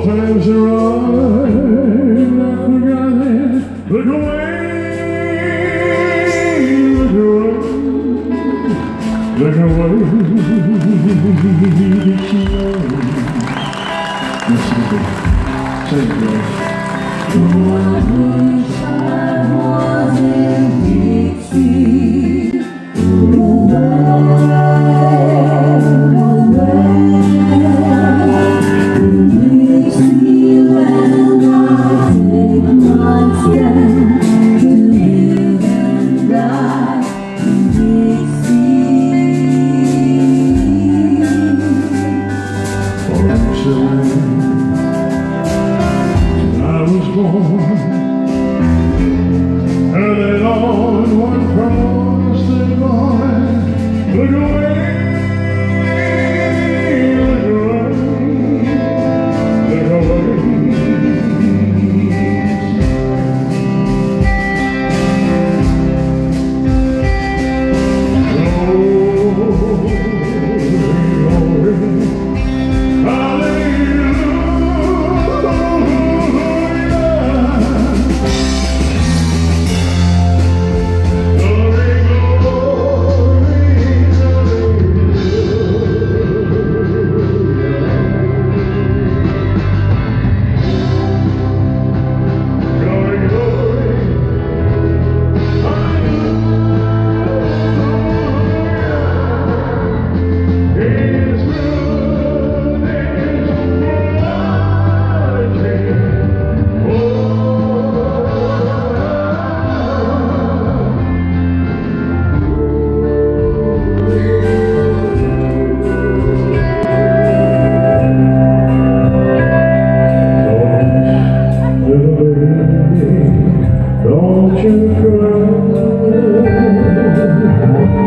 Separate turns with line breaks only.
All times are right, I forgot it. Look away, look away, look away. Did you know? Yes, you did. Thank you. Don't you cry.